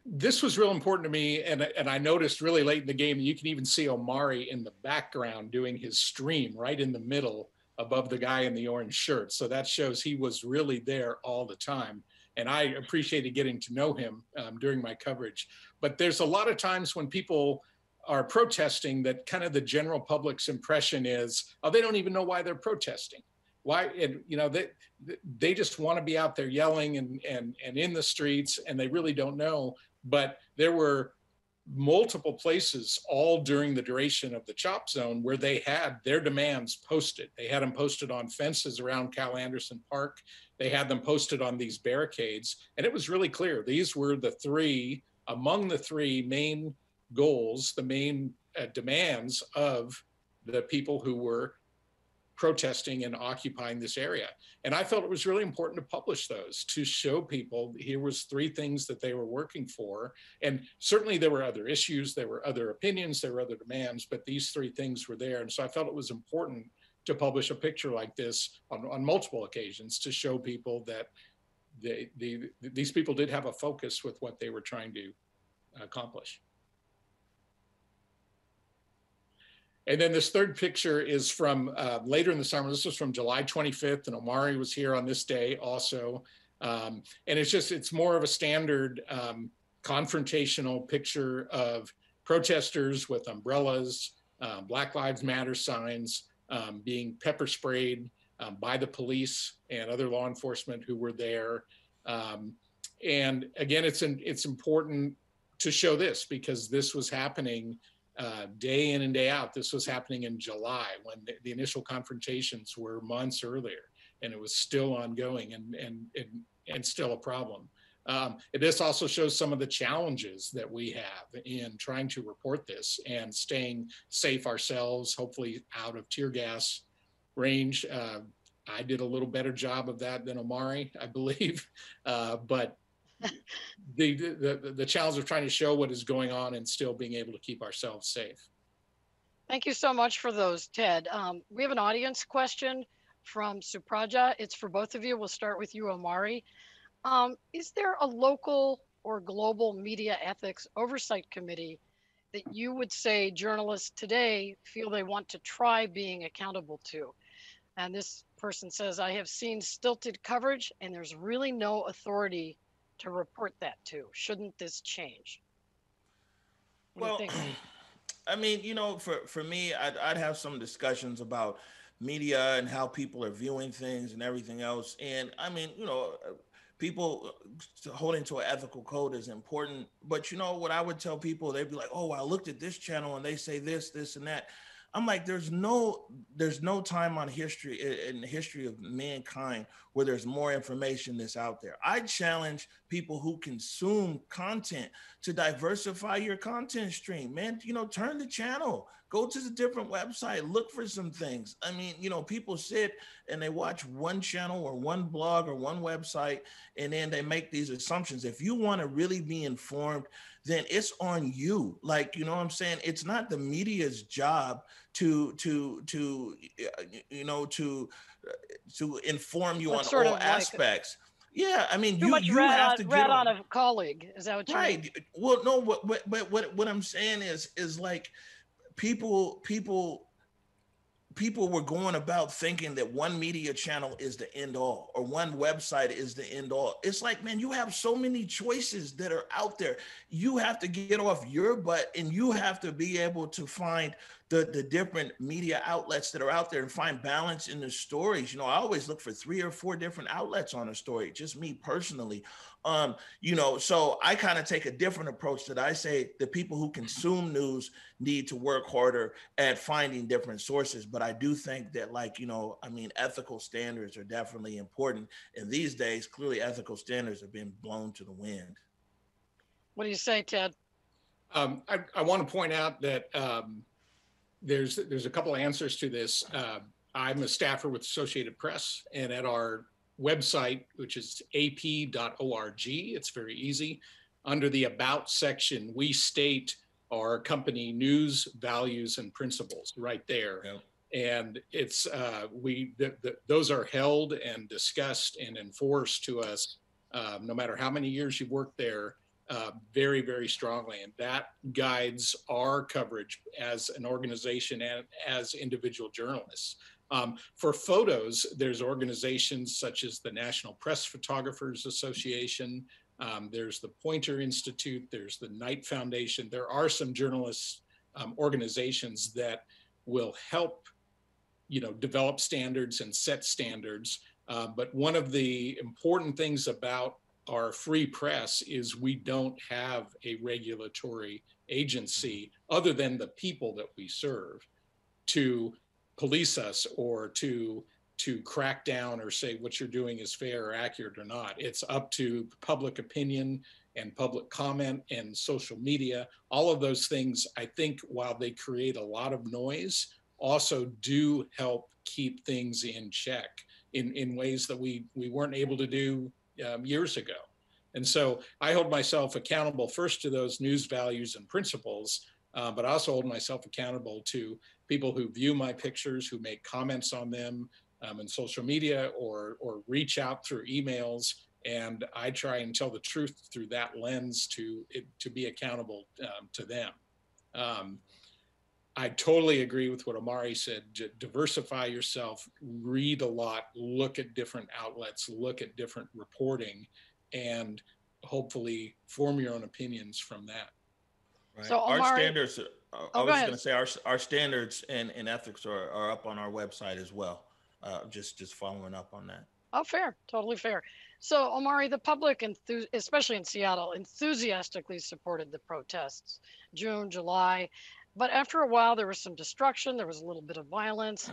this was real important to me, and, and I noticed really late in the game, you can even see Omari in the background doing his stream right in the middle above the guy in the orange shirt. So that shows he was really there all the time and I appreciated getting to know him um, during my coverage. But there's a lot of times when people are protesting that kind of the general public's impression is, oh, they don't even know why they're protesting. Why, and, you know, they they just want to be out there yelling and and and in the streets, and they really don't know. But there were multiple places all during the duration of the chop zone where they had their demands posted. They had them posted on fences around Cal Anderson Park. They had them posted on these barricades. And it was really clear these were the three, among the three main goals, the main uh, demands of the people who were protesting and occupying this area. And I felt it was really important to publish those to show people here was three things that they were working for. And certainly there were other issues, there were other opinions, there were other demands, but these three things were there. And so I felt it was important to publish a picture like this on, on multiple occasions to show people that they, the, these people did have a focus with what they were trying to accomplish. And then this third picture is from uh, later in the summer. This was from July 25th, and Omari was here on this day also. Um, and it's just, it's more of a standard um, confrontational picture of protesters with umbrellas, um, Black Lives Matter signs, um, being pepper sprayed um, by the police and other law enforcement who were there. Um, and again, it's an, it's important to show this because this was happening uh, day in and day out. This was happening in July when the, the, initial confrontations were months earlier, and it was still ongoing and and and, and still a problem. Um, this also shows some of the challenges that we have in trying to report this and staying safe ourselves, hopefully out of tear gas range. Uh, I did a little better job of that than Omari, I believe, uh, but the, the the challenge of trying to show what is going on and still being able to keep ourselves safe. Thank you so much for those, Ted. Um, we have an audience question from Supraja. It's for both of you. We'll start with you, Omari. Um, is there a local or global media ethics oversight committee that you would say journalists today feel they want to try being accountable to? And this person says, I have seen stilted coverage and there's really no authority to report that to. Shouldn't this change? What well, I mean, you know, for, for me, I'd, I'd have some discussions about media and how people are viewing things and everything else. And I mean, you know, people uh, holding to an ethical code is important. But you know what I would tell people? They'd be like, "Oh, I looked at this channel and they say this, this, and that." I'm like, there's no, there's no time on history in the history of mankind where there's more information that's out there. I challenge people who consume content to diversify your content stream. Man, you know, turn the channel, go to the different website, look for some things. I mean, you know, people sit and they watch one channel or one blog or one website, and then they make these assumptions. If you want to really be informed, then it's on you. Like, you know what I'm saying? It's not the media's job to to to uh, you know to uh, to inform you on all aspects. Like yeah, I mean, too you, much you rat have on, to rat get on a colleague. Is that what you're right. mean? Well, no, what, what, what, what I'm saying is, is like people, people people were going about thinking that one media channel is the end all or one website is the end all. It's like, man, you have so many choices that are out there. You have to get off your butt and you have to be able to find the, the different media outlets that are out there and find balance in the stories. You know, I always look for three or four different outlets on a story, just me personally. Um, you know, so I kind of take a different approach that I say the people who consume news need to work harder at finding different sources. But I do think that, like, you know, I mean, ethical standards are definitely important. And these days, clearly, ethical standards have been blown to the wind. What do you say, Ted? Um, I, I want to point out that um, there's there's a couple answers to this. Uh, I'm a staffer with Associated Press, and at our website, which is ap.org. It's very easy. Under the About section, we state our company news, values, and principles right there. Yep. And it's uh, we the, the, those are held and discussed and enforced to us, uh, no matter how many years you've worked there, uh, very very strongly, and that guides our coverage as an organization and as individual journalists. Um, for photos, there's organizations such as the National Press Photographers Association, um, there's the Poynter Institute, there's the Knight Foundation. There are some journalists um, organizations that will help, you know, develop standards and set standards. Uh, but one of the important things about our free press is we don't have a regulatory agency mm-hmm. other than the people that we serve to police us or to to crack down or say what you're doing is fair or accurate or not. It's up to public opinion and public comment and social media. All of those things, I think, while they create a lot of noise, also do help keep things in check in, in ways that we, we weren't able to do um, years ago. And so I hold myself accountable first to those news values and principles, uh, but I also hold myself accountable to people who view my pictures, who make comments on them um, in social media or, or reach out through emails. And I try and tell the truth through that lens to, it, to be accountable um, to them. Um, I totally agree with what Omari said. diversify yourself, read a lot, look at different outlets, look at different reporting, and hopefully form your own opinions from that. Right. So Omari, our standards oh, I was going to say our our standards and, and ethics are, are up on our website as well. Uh, just just following up on that. Oh, fair, totally fair. So Omari, the public, enthu- especially in Seattle, enthusiastically supported the protests, June, July, but after a while there was some destruction, there was a little bit of violence,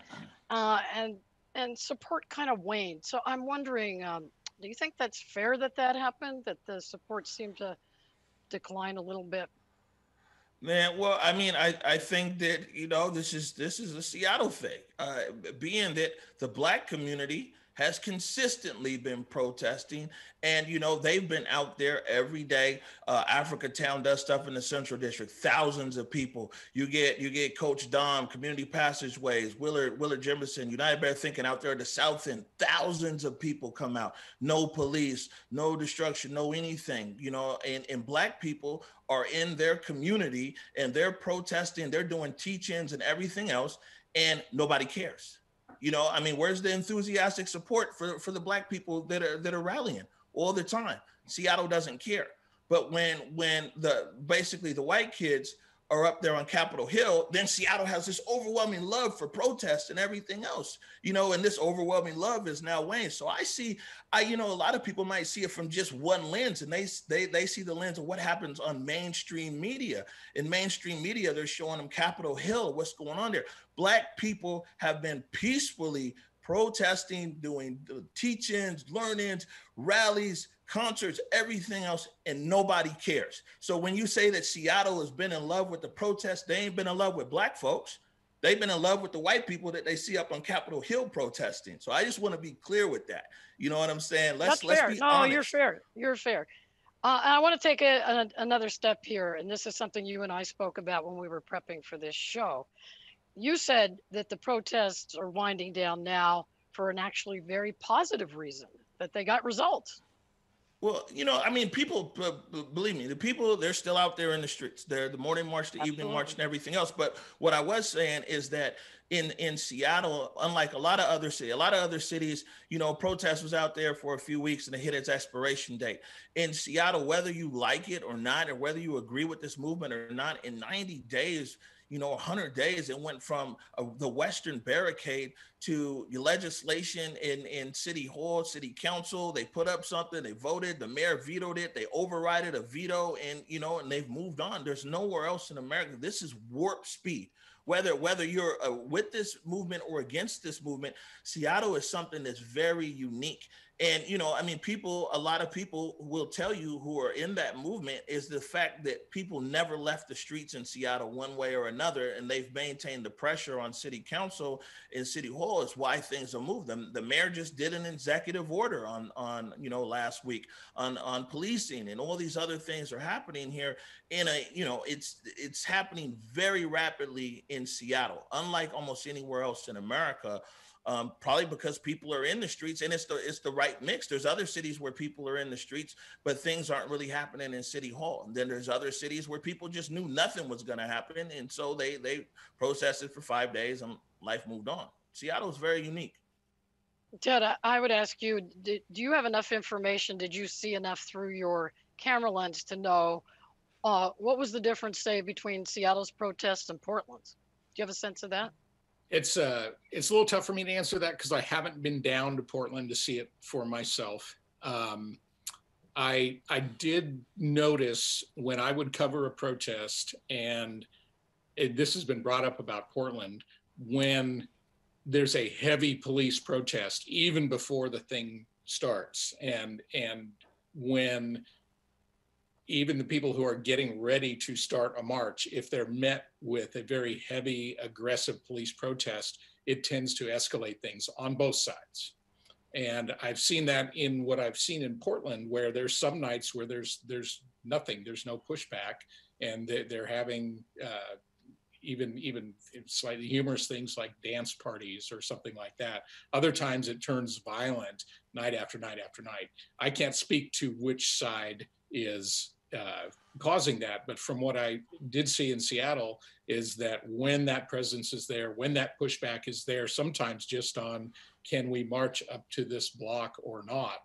uh, and and support kind of waned. So I'm wondering, um, do you think that's fair that that happened? That the support seemed to decline a little bit? Man, well, I mean, I, I think that you know this is this is a Seattle thing, uh, being that the black community has consistently been protesting. And, you know, they've been out there every day. Uh, Africa Town does stuff in the Central District, thousands of people. You get you get Coach Dom, Community Passageways, Willard, Willard Jefferson, United Better Thinking out there at the South End. Thousands of people come out. No police, no destruction, no anything, you know, and, and Black people are in their community and they're protesting, they're doing teach-ins and everything else, and nobody cares you know, I mean, where's the enthusiastic support for, for the black people that are that are rallying all the time? Seattle doesn't care. But when when the basically the white kids are up there on Capitol Hill, then Seattle has this overwhelming love for protests and everything else, you know, and this overwhelming love is now waning. So I see, I, you know, a lot of people might see it from just one lens and they, they, they see the lens of what happens on mainstream media. In mainstream media, they're showing them Capitol Hill, what's going on there. Black people have been peacefully protesting, doing teachings, learnings, rallies, concerts, everything else, and nobody cares. So when you say that Seattle has been in love with the protests, they ain't been in love with black folks. They've been in love with the white people that they see up on Capitol Hill protesting. So I just want to be clear with that. You know what I'm saying? Let's That's let's fair. be no, honest. you're fair. You're fair. Uh, I want to take a, a, another step here, and this is something you and I spoke about when we were prepping for this show. You said that the protests are winding down now for an actually very positive reason, that they got results. Well, you know, I mean, people believe me. The people they're still out there in the streets. They're the morning march, the Absolutely. evening march, and everything else. But what I was saying is that in in Seattle, unlike a lot of other cities, a lot of other cities, you know, protest was out there for a few weeks and it hit its expiration date. In Seattle, whether you like it or not, or whether you agree with this movement or not, in 90 days, you know 100 days it went from uh, the western barricade to legislation in in city hall city council. They put up something they voted the mayor vetoed it they overrided a veto and you know and they've moved on. There's nowhere else in america. This is warp speed. Whether whether you're uh, with this movement or against this movement seattle is something that's very unique and you know i mean people a lot of people will tell you who are in that movement is the fact that people never left the streets in seattle one way or another and they've maintained the pressure on city council and city hall is why things are moved. The, the mayor just did an executive order on on you know last week on on policing and all these other things are happening here. In a uh, you know it's it's happening very rapidly in seattle unlike almost anywhere else in america um, probably because people are in the streets and it's the it's the right mix. There's other cities where people are in the streets, but things aren't really happening in City Hall. And then there's other cities where people just knew nothing was going to happen, and so they they protested for five days and life moved on. Seattle is very unique. Ted, I would ask you: did, Do you have enough information? Did you see enough through your camera lens to know uh, what was the difference, say, between Seattle's protests and Portland's? Do you have a sense of that? It's uh, it's a little tough for me to answer that because I haven't been down to Portland to see it for myself. Um, I I did notice when I would cover a protest, and it, this has been brought up about Portland when there's a heavy police protest even before the thing starts, and and when even the people who are getting ready to start a march, if they're met with a very heavy, aggressive police protest, it tends to escalate things on both sides. And I've seen that in what I've seen in Portland, where there's some nights where there's there's nothing, there's no pushback, and they're, they're having uh, even even slightly humorous things like dance parties or something like that. Other times it turns violent night after night after night. I can't speak to which side is uh, causing that. But from what I did see in Seattle, is that when that presence is there, when that pushback is there, sometimes just on can we march up to this block or not,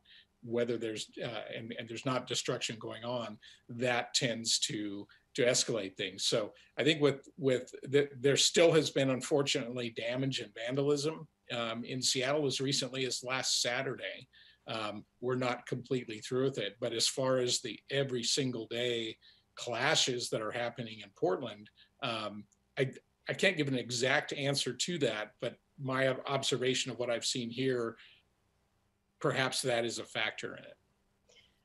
whether there's uh, and, and there's not destruction going on, that tends to to escalate things. So I think with with the, there still has been unfortunately damage and vandalism um, in Seattle as recently as last Saturday um, we're not completely through with it. But as far as the every single day clashes that are happening in Portland, um, I, I can't give an exact answer to that, but my observation of what I've seen here, perhaps that is a factor in it.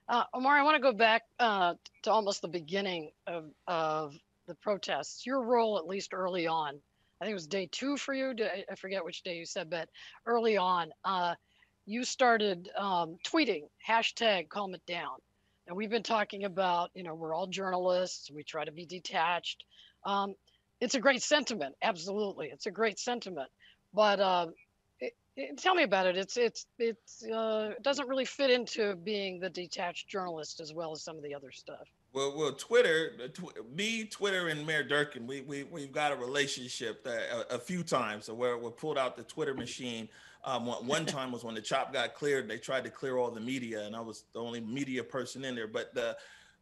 Uh, Omar, I want to go back uh, to almost the beginning of, of the protests. Your role, at least early on, I think it was day two for you. I forget which day you said, but early on, uh, you started um, tweeting hashtag calm it down. And we've been talking about you know we're all journalists we try to be detached. Um, it's a great sentiment absolutely it's a great sentiment. But uh, it, it, tell me about it it's it's it's uh, it doesn't really fit into being the detached journalist as well as some of the other stuff. Well, well, Twitter, tw- me, Twitter, and Mayor Durkan, we we we've got a relationship that a, a few times where we pulled out the Twitter machine um, one, time was when the chop got cleared, they tried to clear all the media, and I was the only media person in there. But the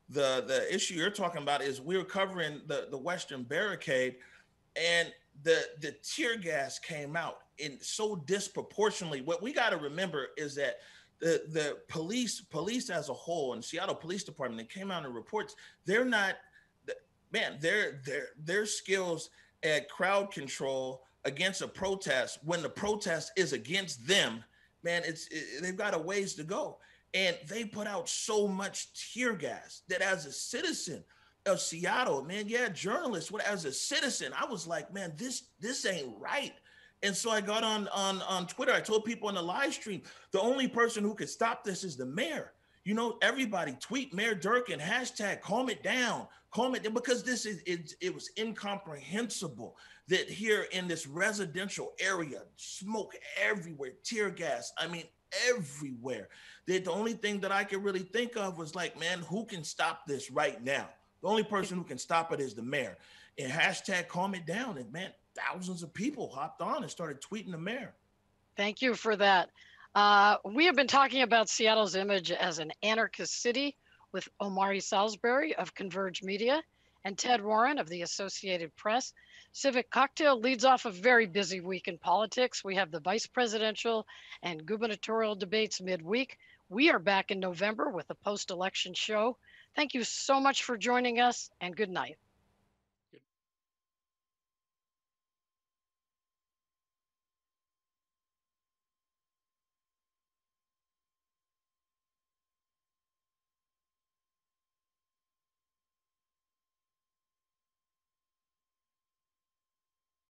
the the issue you're talking about is we are covering the the Western Barricade, and the the tear gas came out in so disproportionately. What we got to remember is that the the police police as a whole and Seattle Police Department that came out in reports, they're not man, their their their skills at crowd control against a protest when the protest is against them, man, it's it, they've got a ways to go. And they put out so much tear gas that as a citizen of Seattle, man, yeah, journalist, what as a citizen, I was like, man, this this ain't right. And so I got on on on Twitter. I told people on the live stream, the only person who could stop this is the mayor. You know, everybody tweet Mayor Durkan hashtag calm it down, calm it down, because this is it, it was incomprehensible that here in this residential area, smoke everywhere, tear gas. I mean, everywhere. That the only thing that I could really think of was like, man, who can stop this right now? The only person who can stop it is the mayor. And hashtag calm it down. And man, thousands of people hopped on and started tweeting the mayor. Thank you for that. Uh, we have been talking about Seattle's image as an anarchist city with Omari Salisbury of Converge Media and Ted Warren of the Associated Press. Civic Cocktail leads off a very busy week in politics. We have the vice presidential and gubernatorial debates midweek. We are back in November with a post election show. Thank you so much for joining us and good night.